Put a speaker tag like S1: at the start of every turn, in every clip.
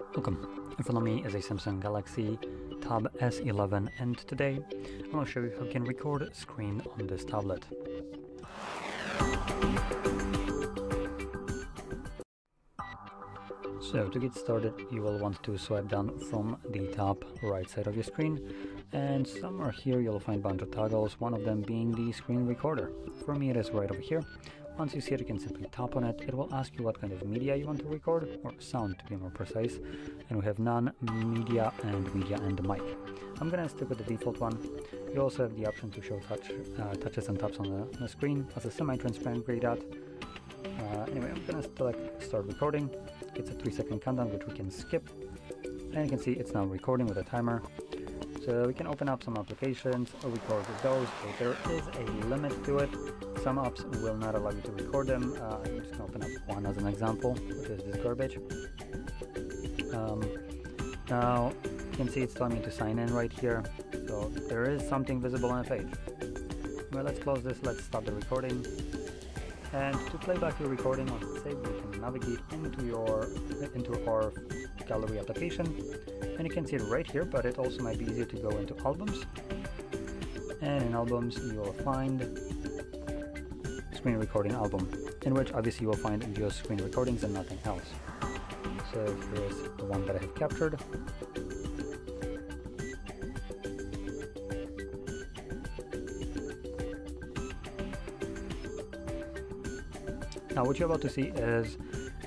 S1: Welcome. In front of me is a Samsung Galaxy Tab S11 and today I'm going to show you how you can record screen on this tablet. So to get started you will want to swipe down from the top right side of your screen and somewhere here you'll find a bunch of toggles, one of them being the screen recorder. For me it is right over here. Once you see it, you can simply tap on it. It will ask you what kind of media you want to record, or sound to be more precise. And we have none, media, and media and mic. I'm gonna stick with the default one. You also have the option to show touch uh, touches and taps on the, the screen as a semi-transparent gray dot. Uh, anyway, I'm gonna select start recording. It's a 3 second countdown which we can skip. And you can see it's now recording with a timer. So we can open up some applications or record with those. So there is a limit to it. Some apps will not allow you to record them. Uh, I'm just to open up one as an example, which is this garbage. Um, now, you can see it's telling me to sign in right here. So there is something visible on the page. Well, let's close this. Let's stop the recording. And to play back your recording once it's saved, you can navigate into your into our gallery application, and you can see it right here. But it also might be easier to go into albums, and in albums you will find screen recording album, in which obviously you will find just screen recordings and nothing else. So here's the one that I have captured. Now what you're about to see is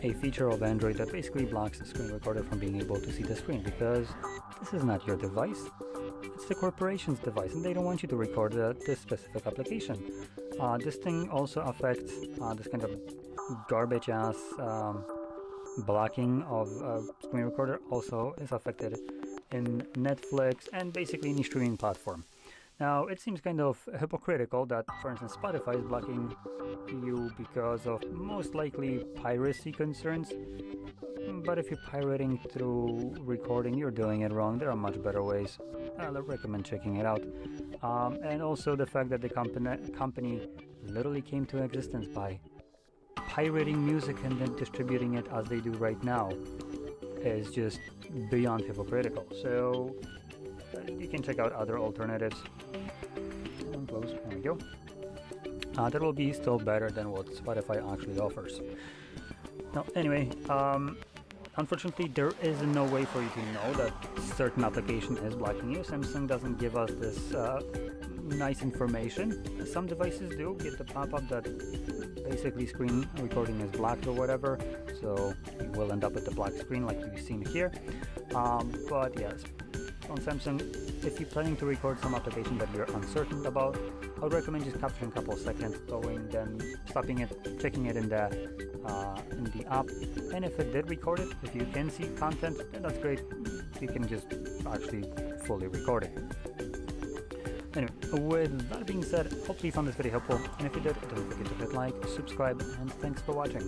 S1: a feature of Android that basically blocks the screen recorder from being able to see the screen because this is not your device, it's the corporation's device and they don't want you to record the, this specific application. Uh, this thing also affects uh, this kind of garbage ass um, blocking of uh, screen recorder also is affected in Netflix and basically any streaming platform. Now, it seems kind of hypocritical that, for instance, Spotify is blocking you because of most likely piracy concerns. But if you're pirating through recording, you're doing it wrong. There are much better ways. I recommend checking it out. Um, and also the fact that the company, company literally came to existence by pirating music and then distributing it as they do right now is just beyond hypocritical. So you can check out other alternatives. And close. There we go. Uh, that will be still better than what Spotify actually offers. Now, anyway, um, unfortunately, there is no way for you to know that certain application is blocking you. Samsung doesn't give us this uh, nice information. Some devices do get the pop-up that basically screen recording is blocked or whatever, so you will end up with the black screen like you've seen here. Um, but yes, on Samsung, if you're planning to record some application that you're uncertain about, I would recommend just capturing a couple seconds, going then stopping it, checking it in the uh, in the app, and if it did record it, if you can see content, then that's great. You can just actually fully record it. Anyway, with that being said, hopefully you found this video helpful, and if you did, don't forget to hit like, subscribe, and thanks for watching.